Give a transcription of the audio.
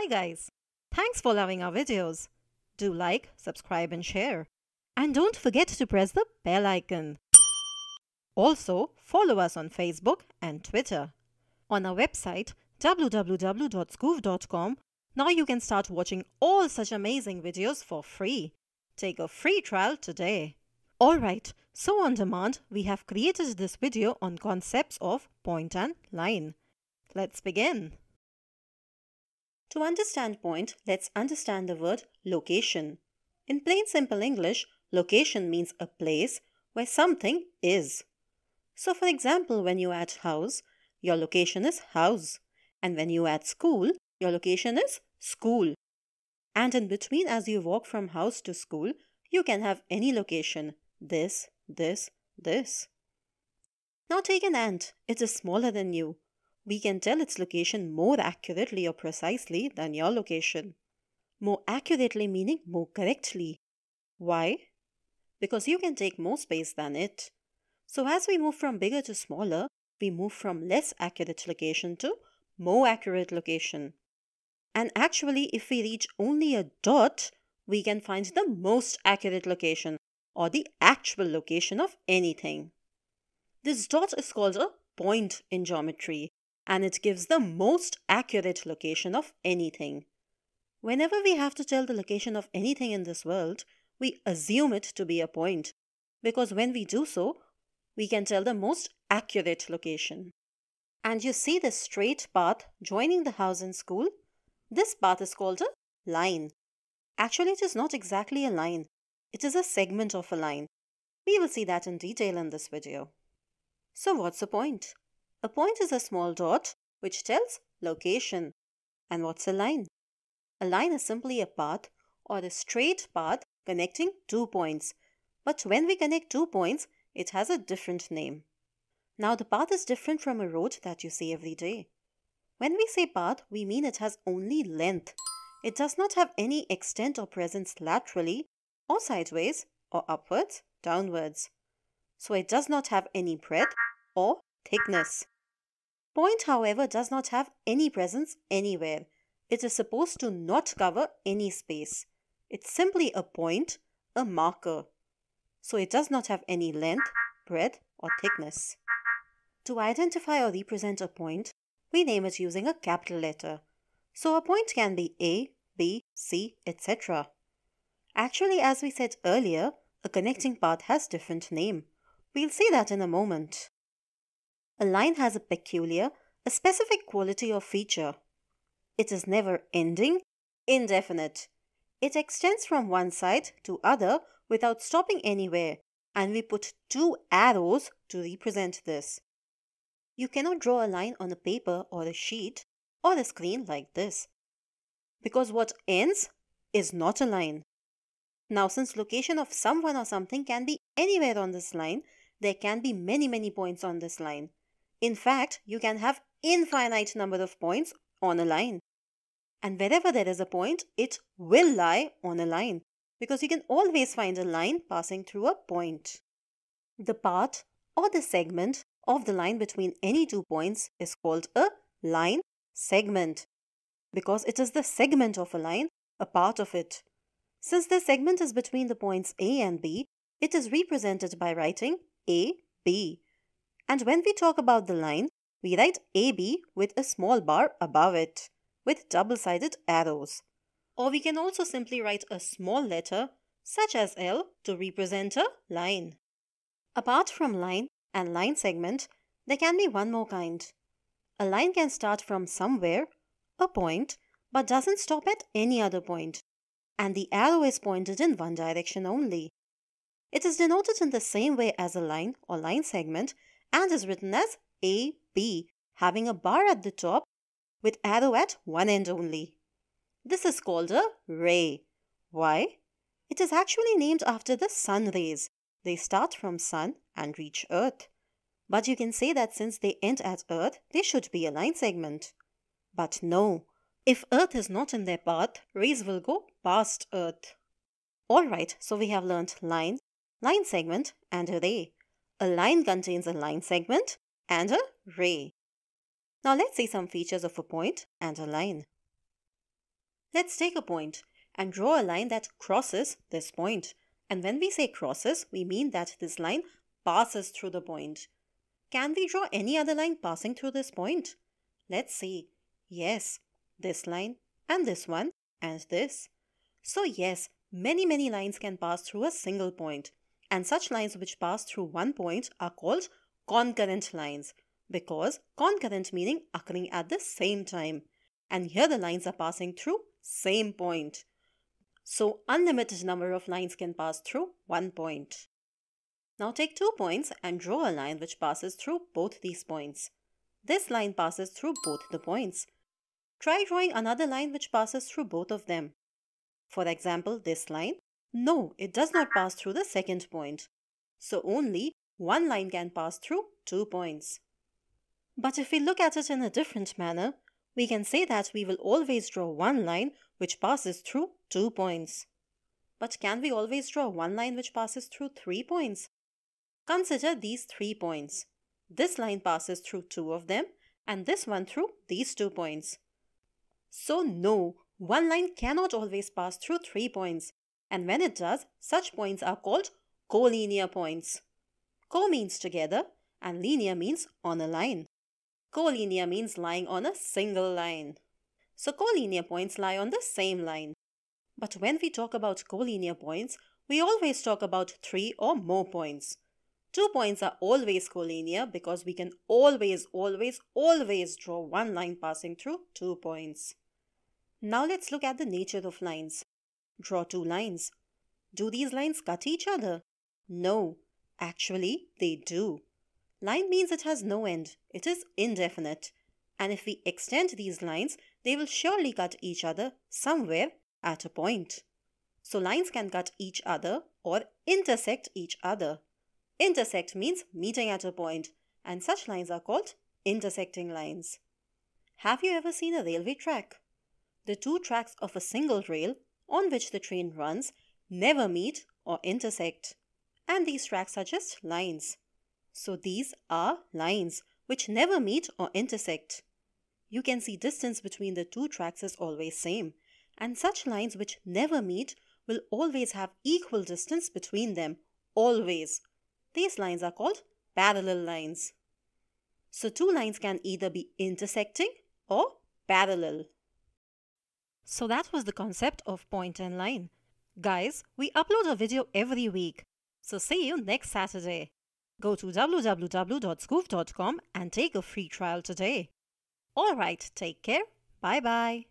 Hi guys! Thanks for loving our videos. Do like, subscribe and share. And don't forget to press the bell icon. Also, follow us on Facebook and Twitter. On our website www.schoov.com, now you can start watching all such amazing videos for free. Take a free trial today. Alright, so on demand, we have created this video on concepts of point and line. Let's begin. To understand point, let's understand the word location. In plain simple English, location means a place where something is. So for example, when you add house, your location is house. And when you add school, your location is school. And in between as you walk from house to school, you can have any location. This, this, this. Now take an ant. It is smaller than you we can tell its location more accurately or precisely than your location. More accurately meaning more correctly. Why? Because you can take more space than it. So as we move from bigger to smaller, we move from less accurate location to more accurate location. And actually, if we reach only a dot, we can find the most accurate location or the actual location of anything. This dot is called a point in geometry and it gives the most accurate location of anything. Whenever we have to tell the location of anything in this world, we assume it to be a point, because when we do so, we can tell the most accurate location. And you see this straight path joining the house and school? This path is called a line. Actually, it is not exactly a line. It is a segment of a line. We will see that in detail in this video. So what's the point? A point is a small dot which tells location. And what's a line? A line is simply a path or a straight path connecting two points. But when we connect two points, it has a different name. Now the path is different from a road that you see every day. When we say path, we mean it has only length. It does not have any extent or presence laterally or sideways or upwards, downwards. So it does not have any breadth or thickness. Point, however, does not have any presence anywhere. It is supposed to not cover any space. It's simply a point, a marker. So it does not have any length, breadth or thickness. To identify or represent a point, we name it using a capital letter. So a point can be A, B, C, etc. Actually, as we said earlier, a connecting path has different name. We'll see that in a moment. A line has a peculiar, a specific quality or feature. It is never ending, indefinite. It extends from one side to other without stopping anywhere and we put two arrows to represent this. You cannot draw a line on a paper or a sheet or a screen like this because what ends is not a line. Now since location of someone or something can be anywhere on this line, there can be many many points on this line. In fact, you can have infinite number of points on a line. And wherever there is a point, it will lie on a line because you can always find a line passing through a point. The part or the segment of the line between any two points is called a line segment because it is the segment of a line, a part of it. Since the segment is between the points A and B, it is represented by writing AB and when we talk about the line, we write AB with a small bar above it, with double-sided arrows. Or we can also simply write a small letter, such as L, to represent a line. Apart from line and line segment, there can be one more kind. A line can start from somewhere, a point, but doesn't stop at any other point, and the arrow is pointed in one direction only. It is denoted in the same way as a line or line segment and is written as AB, having a bar at the top with arrow at one end only. This is called a ray. Why? It is actually named after the sun rays. They start from sun and reach earth. But you can say that since they end at earth, they should be a line segment. But no, if earth is not in their path, rays will go past earth. Alright, so we have learnt line, line segment and a ray. A line contains a line segment and a ray. Now let's see some features of a point and a line. Let's take a point and draw a line that crosses this point. And when we say crosses, we mean that this line passes through the point. Can we draw any other line passing through this point? Let's see. Yes, this line and this one and this. So yes, many many lines can pass through a single point. And such lines which pass through one point are called concurrent lines because concurrent meaning occurring at the same time. And here the lines are passing through same point. So unlimited number of lines can pass through one point. Now take two points and draw a line which passes through both these points. This line passes through both the points. Try drawing another line which passes through both of them. For example, this line. No, it does not pass through the second point. So only one line can pass through two points. But if we look at it in a different manner, we can say that we will always draw one line which passes through two points. But can we always draw one line which passes through three points? Consider these three points. This line passes through two of them and this one through these two points. So no, one line cannot always pass through three points and when it does, such points are called collinear points. Co means together and linear means on a line. Collinear means lying on a single line. So collinear points lie on the same line. But when we talk about collinear points, we always talk about three or more points. Two points are always collinear because we can always, always, always draw one line passing through two points. Now let's look at the nature of lines. Draw two lines. Do these lines cut each other? No, actually they do. Line means it has no end. It is indefinite. And if we extend these lines, they will surely cut each other somewhere at a point. So lines can cut each other or intersect each other. Intersect means meeting at a point, and such lines are called intersecting lines. Have you ever seen a railway track? The two tracks of a single rail on which the train runs never meet or intersect. And these tracks are just lines. So these are lines which never meet or intersect. You can see distance between the two tracks is always same. And such lines which never meet will always have equal distance between them. Always. These lines are called parallel lines. So two lines can either be intersecting or parallel. So that was the concept of point and line. Guys, we upload a video every week. So see you next Saturday. Go to www.schoov.com and take a free trial today. Alright, take care. Bye bye.